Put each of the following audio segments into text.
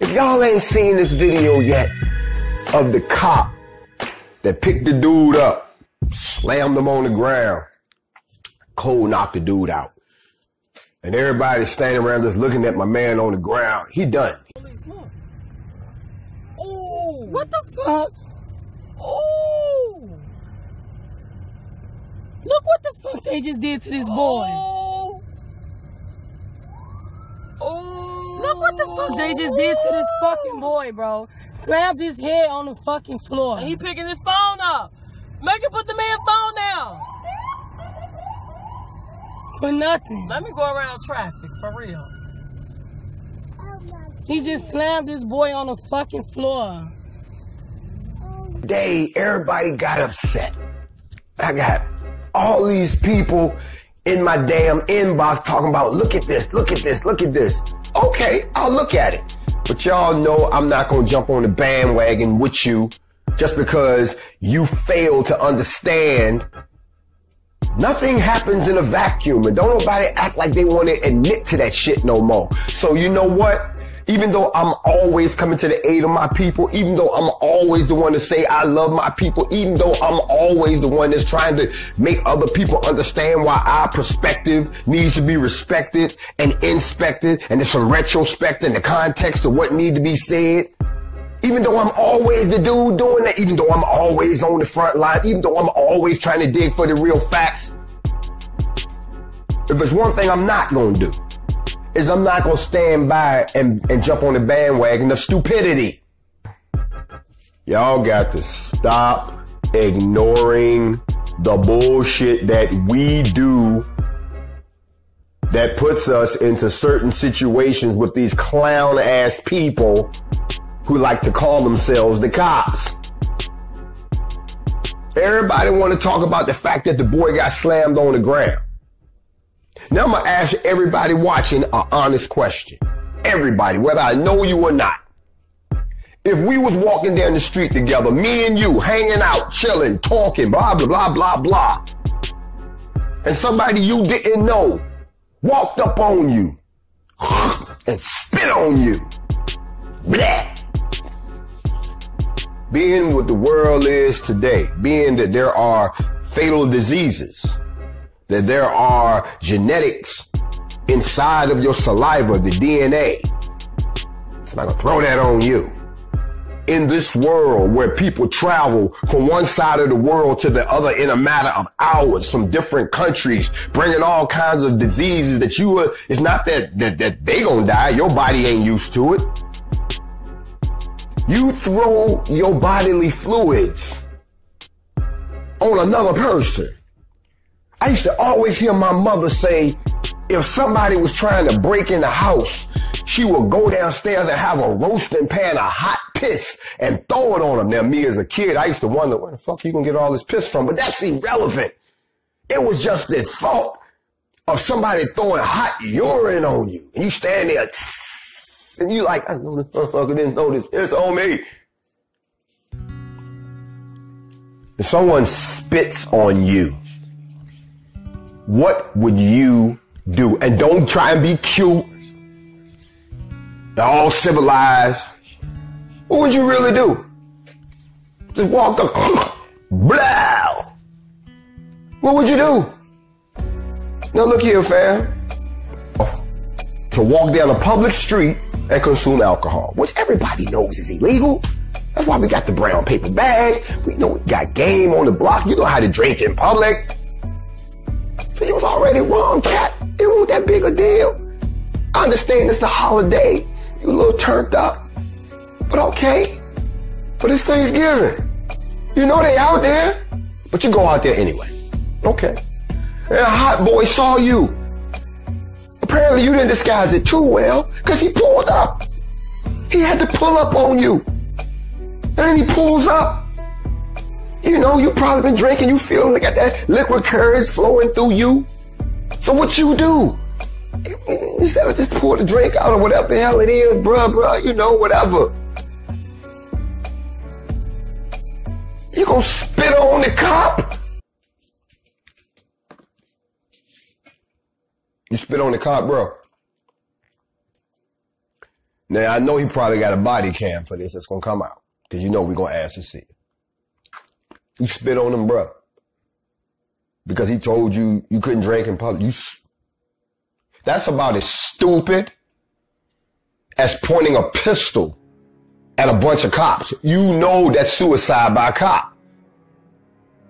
If y'all ain't seen this video yet of the cop that picked the dude up, slammed him on the ground, cold knocked the dude out. And everybody's standing around just looking at my man on the ground. He done. Oh, what the fuck? Oh, look what the fuck they just did to this boy. Oh. Oh. Look what the fuck they just did to this fucking boy, bro. Slammed his head on the fucking floor. And he picking his phone up. Make him put the man phone down. For nothing. Let me go around traffic for real. He just slammed this boy on the fucking floor. Day, everybody got upset. I got all these people in my damn inbox talking about, look at this, look at this, look at this. Okay, I'll look at it. But y'all know I'm not gonna jump on the bandwagon with you just because you fail to understand Nothing happens in a vacuum and don't nobody act like they want to admit to that shit no more. So you know what? Even though I'm always coming to the aid of my people, even though I'm always the one to say I love my people, even though I'm always the one that's trying to make other people understand why our perspective needs to be respected and inspected and it's a retrospect in the context of what needs to be said. Even though I'm always the dude doing that, even though I'm always on the front line, even though I'm always trying to dig for the real facts, if there's one thing I'm not gonna do, is I'm not gonna stand by and, and jump on the bandwagon of stupidity. Y'all got to stop ignoring the bullshit that we do that puts us into certain situations with these clown ass people who like to call themselves the cops. Everybody want to talk about the fact that the boy got slammed on the ground. Now I'm gonna ask everybody watching an honest question. Everybody, whether I know you or not. If we was walking down the street together, me and you, hanging out, chilling, talking, blah, blah, blah, blah, blah, and somebody you didn't know walked up on you and spit on you, blah. Being what the world is today, being that there are fatal diseases, that there are genetics inside of your saliva, the DNA. So I'm not gonna throw that on you. In this world where people travel from one side of the world to the other in a matter of hours from different countries, bringing all kinds of diseases that you are, it's not that, that, that they gonna die. Your body ain't used to it. You throw your bodily fluids on another person. I used to always hear my mother say, if somebody was trying to break in the house, she would go downstairs and have a roasting pan of hot piss and throw it on them. Now, me as a kid, I used to wonder, where the fuck you gonna get all this piss from? But that's irrelevant. It was just the thought of somebody throwing hot urine on you. And you stand there, and you like, I know this motherfucker didn't throw this piss on me. If someone spits on you, what would you do? And don't try and be cute. They're all civilized. What would you really do? Just walk up, blow. What would you do? Now look here, fam. Oh, to walk down a public street and consume alcohol, which everybody knows is illegal. That's why we got the brown paper bag. We know we got game on the block. You know how to drink in public. You was already wrong, cat. It wasn't that big a deal. I understand it's the holiday. You a little turned up. But okay. But it's Thanksgiving. You know they out there. But you go out there anyway. Okay. And a hot boy saw you. Apparently you didn't disguise it too well, because he pulled up. He had to pull up on you. And he pulls up. You know, you probably been drinking, you feeling like got that liquid courage flowing through you. So what you do? Instead of just pour the drink out or whatever the hell it is, bruh, bruh, you know, whatever. You gonna spit on the cop? You spit on the cop, bro. Now I know he probably got a body cam for this that's gonna come out. Cause you know we're gonna ask to see it. You spit on him, bruh. Because he told you you couldn't drink in public. You, that's about as stupid as pointing a pistol at a bunch of cops. You know that's suicide by a cop.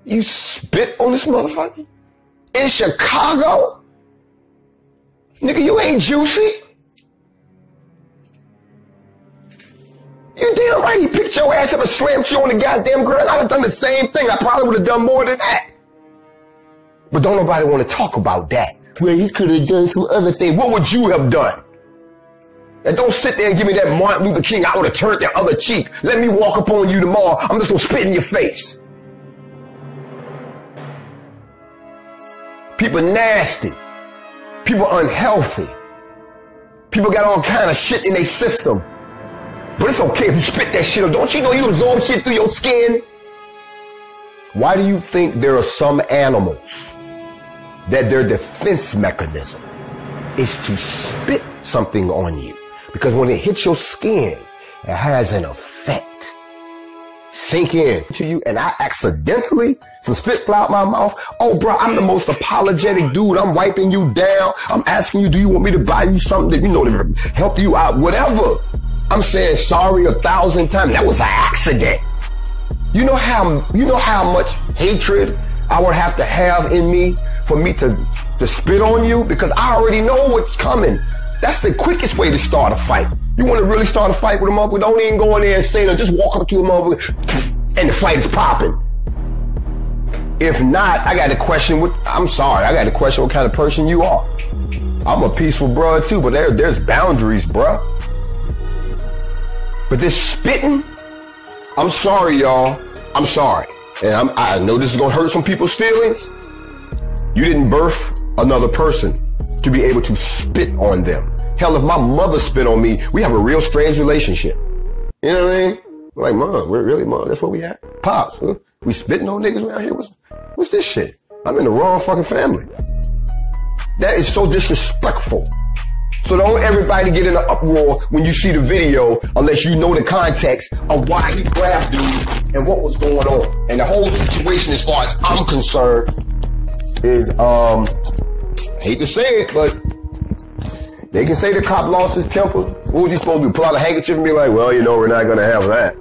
You spit on this motherfucker? In Chicago? Nigga, you ain't juicy. You damn right he picked your ass up and slammed you on the goddamn ground. I'd have done the same thing. I probably would have done more than that. But don't nobody want to talk about that. Where he could have done some other thing. What would you have done? And don't sit there and give me that Martin Luther King, I would have turned the other cheek. Let me walk up on you tomorrow. I'm just gonna spit in your face. People nasty. People unhealthy. People got all kind of shit in their system. But it's okay if you spit that shit. Don't you know you absorb shit through your skin? Why do you think there are some animals that their defense mechanism is to spit something on you? Because when it hits your skin, it has an effect. Sink in to you, and I accidentally some spit fly out my mouth. Oh, bro, I'm the most apologetic dude. I'm wiping you down. I'm asking you, do you want me to buy you something that you know to help you out? Whatever. I'm saying sorry a thousand times. That was an accident. You know how you know how much hatred I would have to have in me for me to to spit on you because I already know what's coming. That's the quickest way to start a fight. You want to really start a fight with a motherfucker? Don't even go in there and say no. Just walk up to a motherfucker and the fight is popping. If not, I got to question what. I'm sorry. I got to question what kind of person you are. I'm a peaceful bro too, but there, there's boundaries, bro. But this spitting, I'm sorry, y'all. I'm sorry. And I'm, I know this is going to hurt some people's feelings. You didn't birth another person to be able to spit on them. Hell, if my mother spit on me, we have a real strange relationship. You know what I mean? Like, mom, we're really, mom, that's what we have. Pops, huh? we spitting on niggas around here? What's, what's this shit? I'm in the wrong fucking family. That is so disrespectful. So don't everybody get in an uproar when you see the video unless you know the context of why he grabbed dude and what was going on. And the whole situation, as far as I'm concerned, is um, I hate to say it, but they can say the cop lost his temper. What was he supposed to do? Pull out a handkerchief and be like, well, you know, we're not gonna have that.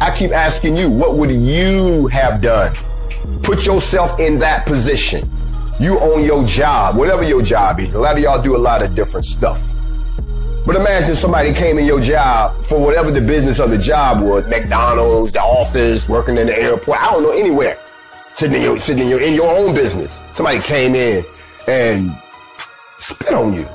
I keep asking you, what would you have done? Put yourself in that position. You own your job, whatever your job is. A lot of y'all do a lot of different stuff. But imagine somebody came in your job for whatever the business of the job was, McDonald's, the office, working in the airport, I don't know, anywhere. Sitting in your, sitting in your, in your own business. Somebody came in and spit on you.